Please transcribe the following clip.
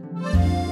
Música